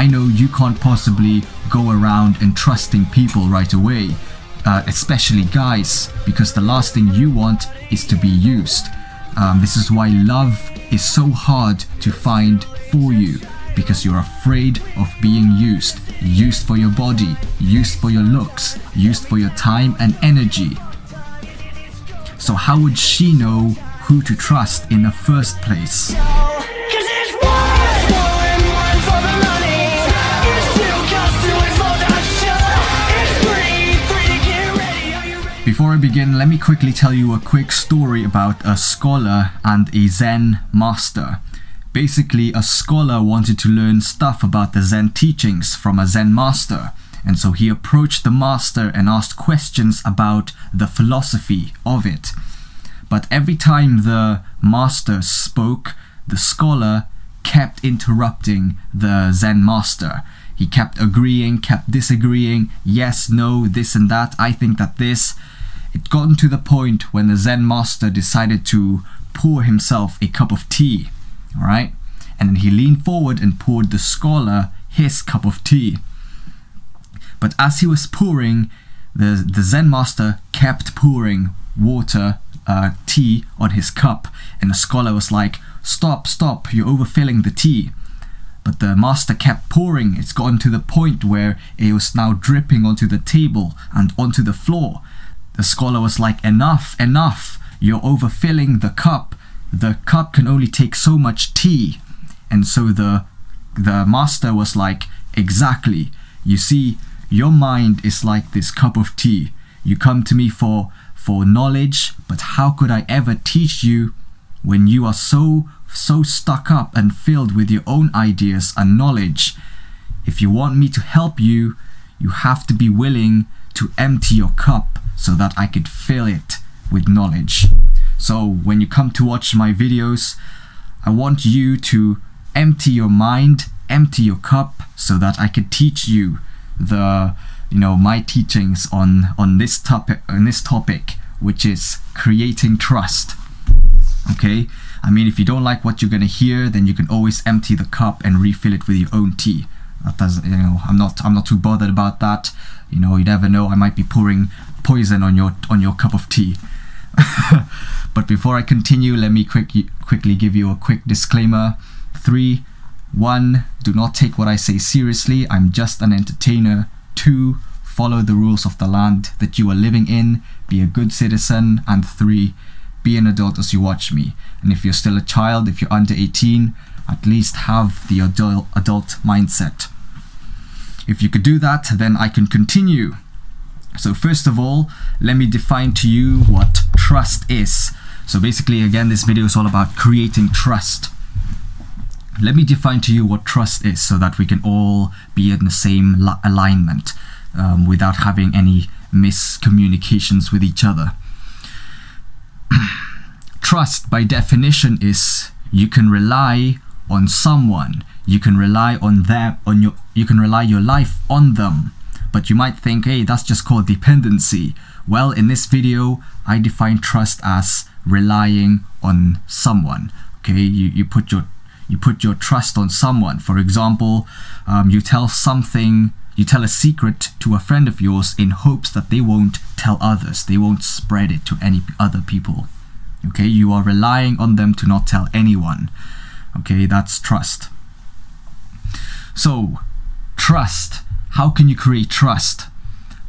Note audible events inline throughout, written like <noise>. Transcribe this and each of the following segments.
I know you can't possibly go around and trusting people right away, uh, especially guys, because the last thing you want is to be used. Um, this is why love is so hard to find for you because you're afraid of being used. Used for your body, used for your looks, used for your time and energy. So, how would she know who to trust in the first place? Before I begin, let me quickly tell you a quick story about a scholar and a Zen master. Basically, a scholar wanted to learn stuff about the Zen teachings from a Zen master, and so he approached the master and asked questions about the philosophy of it. But every time the master spoke, the scholar kept interrupting the Zen master. He kept agreeing, kept disagreeing, yes, no, this and that, I think that this. It got to the point when the Zen master decided to pour himself a cup of tea, alright? And then he leaned forward and poured the scholar his cup of tea. But as he was pouring, the, the Zen master kept pouring water, uh, tea on his cup, and the scholar was like, Stop, stop, you're overfilling the tea. But the master kept pouring. It's gotten to the point where it was now dripping onto the table and onto the floor. The scholar was like, Enough, enough, you're overfilling the cup. The cup can only take so much tea. And so the the master was like, Exactly. You see, your mind is like this cup of tea. You come to me for for knowledge, but how could I ever teach you when you are so so stuck up and filled with your own ideas and knowledge? If you want me to help you, you have to be willing to empty your cup so that I could fill it with knowledge. So when you come to watch my videos, I want you to empty your mind, empty your cup so that I could teach you the you know my teachings on on this topic on this topic which is creating trust. Okay? I mean if you don't like what you're going to hear, then you can always empty the cup and refill it with your own tea. That doesn't you know, I'm not I'm not too bothered about that. You know, you never know I might be pouring poison on your on your cup of tea. <laughs> but before I continue, let me quick, quickly give you a quick disclaimer. Three, one, do not take what I say seriously. I'm just an entertainer. Two, follow the rules of the land that you are living in. Be a good citizen. And three, be an adult as you watch me. And if you're still a child, if you're under 18, at least have the adult, adult mindset. If you could do that, then I can continue. So first of all, let me define to you what trust is. So basically, again, this video is all about creating trust. Let me define to you what trust is so that we can all be in the same alignment um, without having any miscommunications with each other. Trust, by definition, is you can rely on someone. You can rely on them, on your, you can rely your life on them but you might think, hey, that's just called dependency. Well, in this video, I define trust as relying on someone. Okay, you, you put your you put your trust on someone. For example, um, you tell something, you tell a secret to a friend of yours in hopes that they won't tell others, they won't spread it to any other people. Okay, you are relying on them to not tell anyone. Okay, that's trust. So, trust how can you create trust?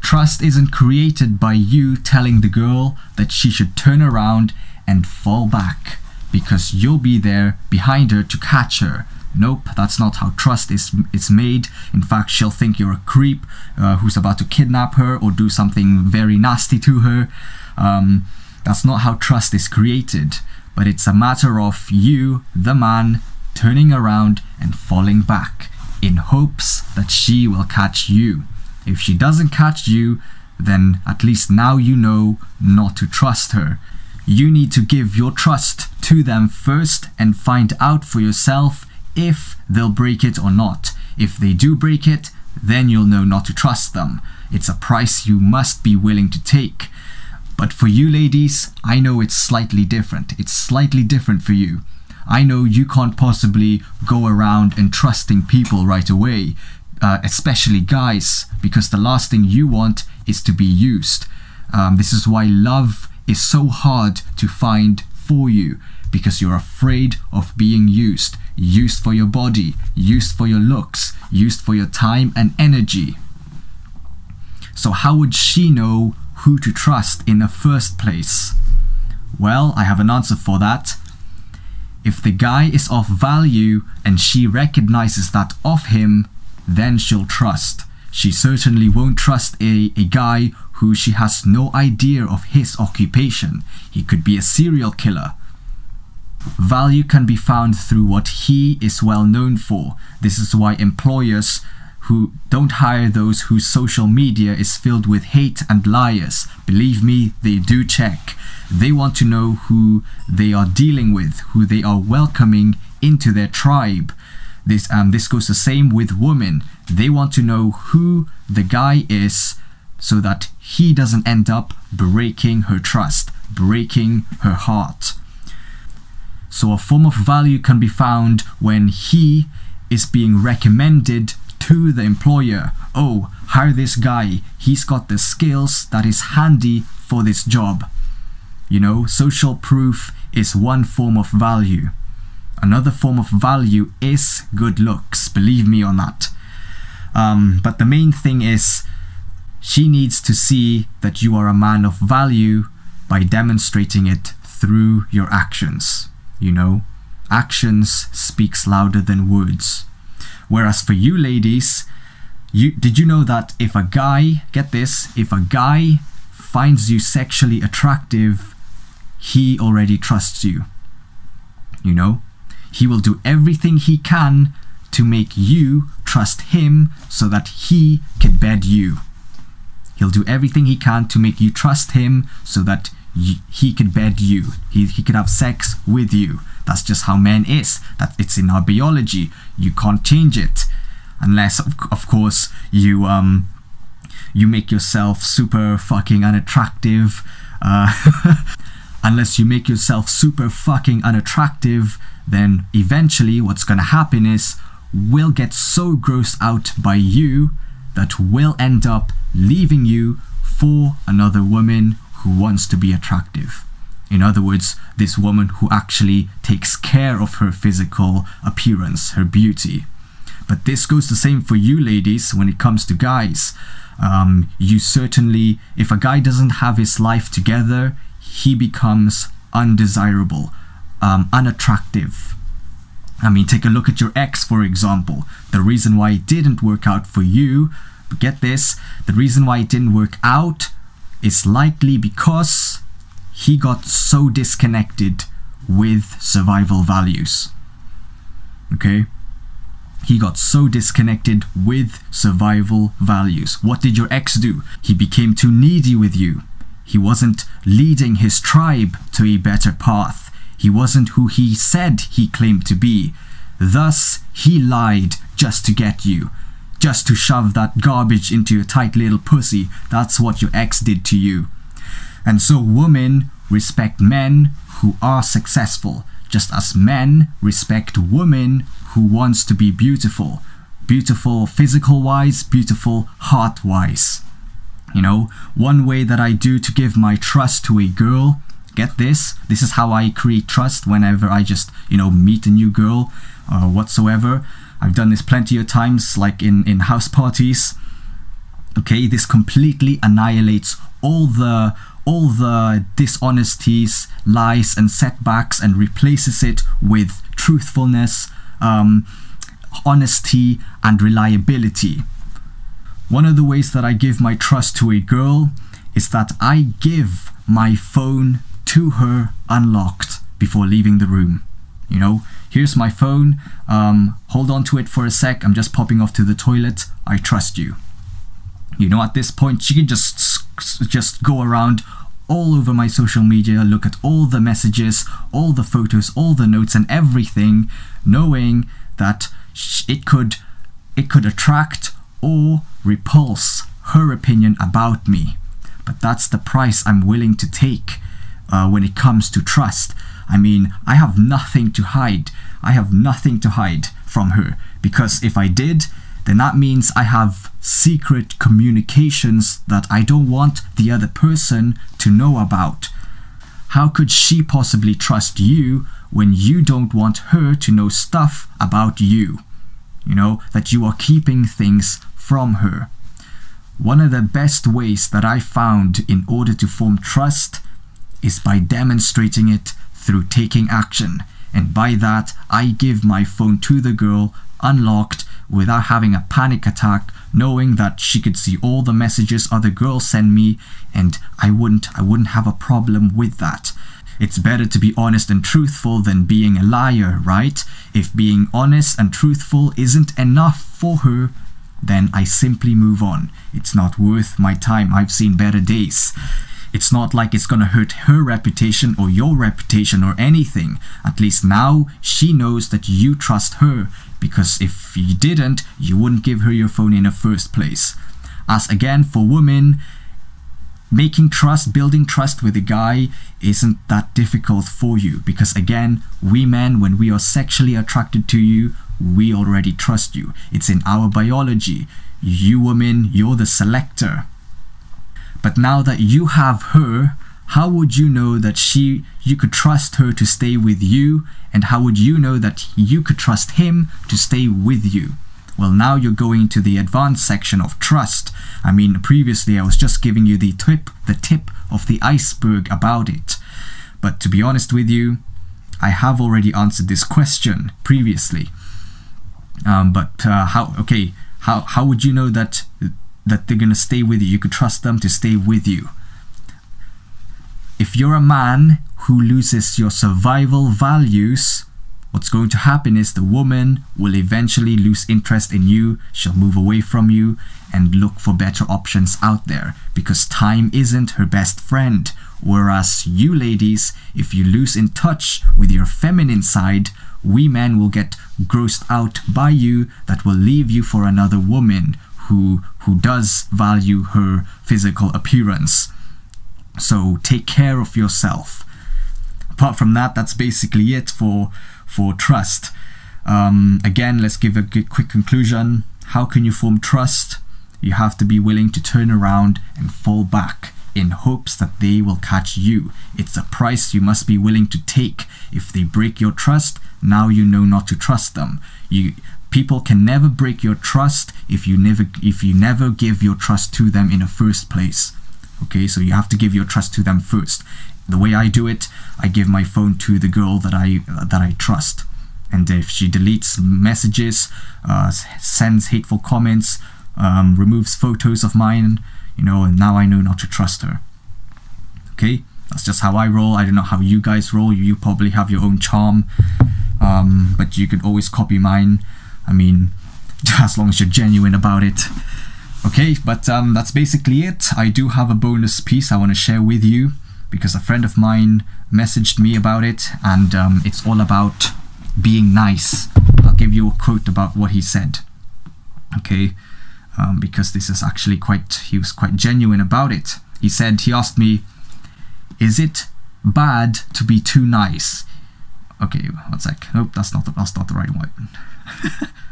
Trust isn't created by you telling the girl that she should turn around and fall back because you'll be there behind her to catch her. Nope, that's not how trust is, is made. In fact, she'll think you're a creep uh, who's about to kidnap her or do something very nasty to her. Um, that's not how trust is created, but it's a matter of you, the man, turning around and falling back in hopes that she will catch you. If she doesn't catch you, then at least now you know not to trust her. You need to give your trust to them first and find out for yourself if they'll break it or not. If they do break it, then you'll know not to trust them. It's a price you must be willing to take. But for you ladies, I know it's slightly different. It's slightly different for you. I know you can't possibly go around and trusting people right away, uh, especially guys, because the last thing you want is to be used. Um, this is why love is so hard to find for you because you're afraid of being used. Used for your body, used for your looks, used for your time and energy. So, how would she know who to trust in the first place? Well, I have an answer for that. If the guy is of value and she recognizes that of him, then she'll trust. She certainly won't trust a, a guy who she has no idea of his occupation. He could be a serial killer. Value can be found through what he is well known for. This is why employers who don't hire those whose social media is filled with hate and liars. Believe me, they do check. They want to know who they are dealing with, who they are welcoming into their tribe. This um this goes the same with women. They want to know who the guy is so that he doesn't end up breaking her trust, breaking her heart. So a form of value can be found when he is being recommended to the employer. Oh, hire this guy. He's got the skills that is handy for this job. You know, social proof is one form of value. Another form of value is good looks, believe me on that. Um, but the main thing is she needs to see that you are a man of value by demonstrating it through your actions. You know, actions speaks louder than words. Whereas for you ladies, you did you know that if a guy, get this, if a guy finds you sexually attractive, he already trusts you. You know? He will do everything he can to make you trust him so that he can bed you. He'll do everything he can to make you trust him so that he can bed you. He, he can have sex with you. That's just how men is. That it's in our biology. You can't change it, unless of, of course you um you make yourself super fucking unattractive. Uh, <laughs> unless you make yourself super fucking unattractive, then eventually what's gonna happen is we'll get so grossed out by you that we'll end up leaving you for another woman who wants to be attractive. In other words, this woman who actually takes care of her physical appearance, her beauty. But this goes the same for you ladies when it comes to guys. Um, you certainly, if a guy doesn't have his life together, he becomes undesirable, um, unattractive. I mean, take a look at your ex, for example. The reason why it didn't work out for you, get this, the reason why it didn't work out is likely because he got so disconnected with survival values. Okay? He got so disconnected with survival values. What did your ex do? He became too needy with you. He wasn't leading his tribe to a better path. He wasn't who he said he claimed to be. Thus, he lied just to get you. Just to shove that garbage into your tight little pussy. That's what your ex did to you. And so women respect men who are successful, just as men respect women who wants to be beautiful. Beautiful physical wise, beautiful heart wise. You know, one way that I do to give my trust to a girl, get this, this is how I create trust whenever I just, you know, meet a new girl or whatsoever. I've done this plenty of times, like in, in house parties. Okay, this completely annihilates all the all the dishonesties, lies, and setbacks and replaces it with truthfulness, um, honesty, and reliability. One of the ways that I give my trust to a girl is that I give my phone to her unlocked before leaving the room. You know, here's my phone, um, hold on to it for a sec, I'm just popping off to the toilet, I trust you. You know, at this point, she can just just go around all over my social media, look at all the messages, all the photos, all the notes, and everything, knowing that it could it could attract or repulse her opinion about me. But that's the price I'm willing to take uh, when it comes to trust. I mean, I have nothing to hide. I have nothing to hide from her because if I did, then that means I have secret communications that I don't want the other person to know about. How could she possibly trust you when you don't want her to know stuff about you? You know, that you are keeping things from her. One of the best ways that I found in order to form trust is by demonstrating it through taking action. And by that, I give my phone to the girl unlocked without having a panic attack knowing that she could see all the messages other girls send me and I wouldn't I wouldn't have a problem with that. It's better to be honest and truthful than being a liar, right? If being honest and truthful isn't enough for her, then I simply move on. It's not worth my time. I've seen better days. It's not like it's gonna hurt her reputation or your reputation or anything. At least now she knows that you trust her because if you didn't, you wouldn't give her your phone in the first place. As again, for women, making trust, building trust with a guy isn't that difficult for you because again, we men, when we are sexually attracted to you, we already trust you. It's in our biology. You women, you're the selector. But now that you have her, how would you know that she you could trust her to stay with you? And how would you know that you could trust him to stay with you? Well now you're going to the advanced section of trust. I mean previously i was just giving you the tip the tip of the iceberg about it. But to be honest with you i have already answered this question previously. Um, but uh, how okay how how would you know that that they're gonna stay with you. You could trust them to stay with you. If you're a man who loses your survival values, what's going to happen is the woman will eventually lose interest in you, she'll move away from you and look for better options out there because time isn't her best friend. Whereas you ladies, if you lose in touch with your feminine side, we men will get grossed out by you that will leave you for another woman who who does value her physical appearance. So take care of yourself. Apart from that, that's basically it for for trust. Um, again, let's give a quick conclusion. How can you form trust? You have to be willing to turn around and fall back in hopes that they will catch you. It's a price you must be willing to take. If they break your trust, now you know not to trust them. You people can never break your trust if you never if you never give your trust to them in the first place. Okay so you have to give your trust to them first. The way I do it I give my phone to the girl that I that I trust. And if she deletes messages uh, sends hateful comments um, removes photos of mine you know and now I know not to trust her. Okay that's just how I roll. I don't know how you guys roll. You probably have your own charm. Um, but you can always copy mine I mean <laughs> as long as you're genuine about it Okay, but um, that's basically it. I do have a bonus piece I want to share with you because a friend of mine messaged me about it and um, it's all about being nice. I'll give you a quote about what he said. Okay, um, because this is actually quite, he was quite genuine about it. He said, he asked me, is it bad to be too nice? Okay, one sec. Nope, that's not the, that's not the right one. <laughs>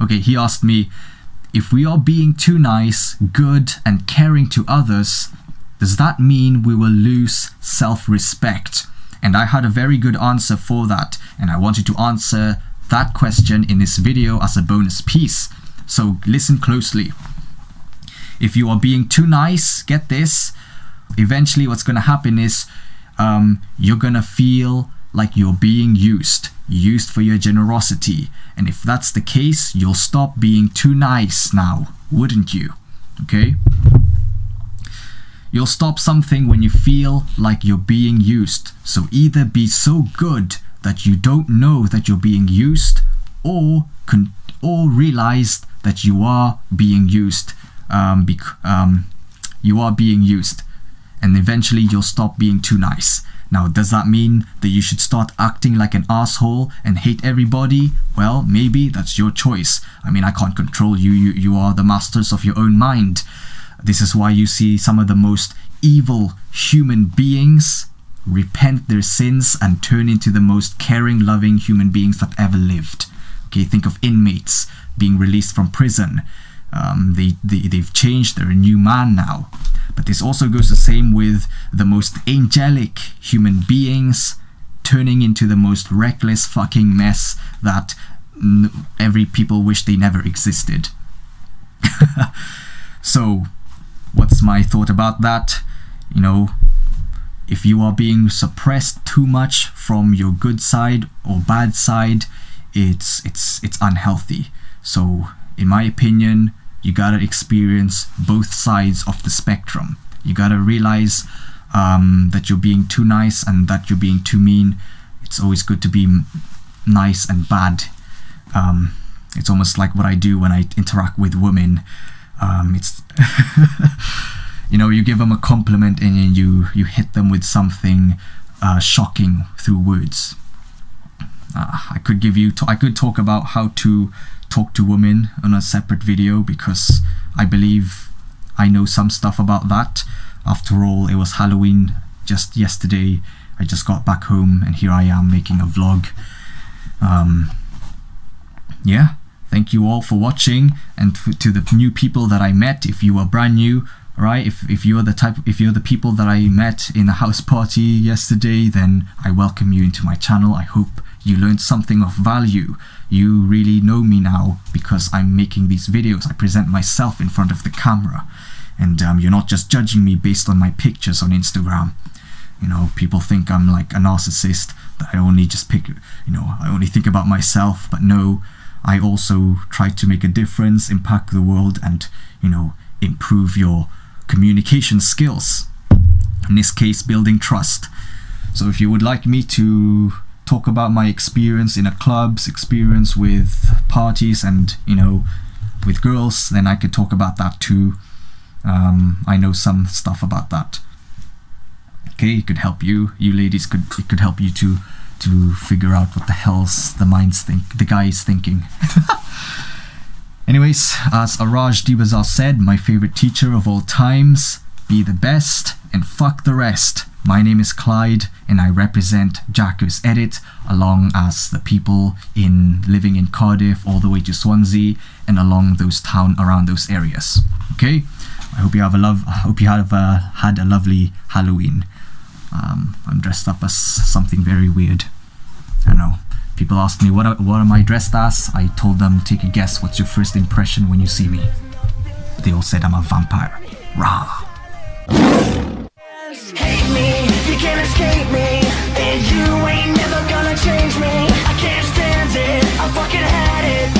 Okay, he asked me, if we are being too nice, good, and caring to others, does that mean we will lose self respect? And I had a very good answer for that, and I wanted to answer that question in this video as a bonus piece. So listen closely. If you are being too nice, get this, eventually what's going to happen is um, you're to feel like you're being used used for your generosity. And if that's the case, you'll stop being too nice now, wouldn't you? Okay? You'll stop something when you feel like you're being used. So either be so good that you don't know that you're being used or or realize that you are being used um, um, you are being used and eventually you'll stop being too nice now, does that mean that you should start acting like an asshole and hate everybody? Well, maybe that's your choice. I mean, I can't control you. You, you are the masters of your own mind. This is why you see some of the most evil human beings repent their sins and turn into the most caring, loving human beings that ever lived. Okay, think of inmates being released from prison. Um, they, they, they've changed, they're a new man now. But this also goes the same with the most angelic human beings turning into the most reckless fucking mess that every people wish they never existed. <laughs> so, what's my thought about that? You know, if you are being suppressed too much from your good side or bad side, it's it's it's unhealthy. So, in my opinion, you gotta experience both sides of the spectrum. You gotta realize um, that you're being too nice and that you're being too mean. It's always good to be nice and bad. Um, it's almost like what I do when I interact with women. Um, it's <laughs> you know you give them a compliment and you you hit them with something uh, shocking through words. Uh, I could give you I could talk about how to talk to women on a separate video because I believe I know some stuff about that. After all, it was Halloween just yesterday. I just got back home and here I am making a vlog. Um, yeah, thank you all for watching and to the new people that I met. If you are brand new, right? If, if you're the type, if you're the people that I met in the house party yesterday, then I welcome you into my channel. I hope you learned something of value. You really know me now because I'm making these videos. I present myself in front of the camera and um, you're not just judging me based on my pictures on Instagram. You know, people think I'm like a narcissist, that I only just pick, you know, I only think about myself, but no, I also try to make a difference, impact the world, and, you know, improve your communication skills. In this case, building trust. So if you would like me to talk about my experience in a club's experience with parties and, you know, with girls, then I could talk about that too. Um, I know some stuff about that. Okay, it could help you. You ladies could it could help you to to figure out what the hell's the minds think the guy is thinking. <laughs> Anyways, as Arash Dibazar said, my favorite teacher of all times, be the best and fuck the rest. My name is Clyde and I represent Jackers Edit along as the people in living in Cardiff all the way to Swansea and along those town around those areas. Okay? I hope you have a love I hope you have a, had a lovely Halloween. Um, I'm dressed up as something very weird. I know. People ask me, what, what am I dressed as? I told them, take a guess, what's your first impression when you see me? They all said I'm a vampire. Rah! Can't escape me. And you ain't never gonna change me. I can't stand it, I fucking had it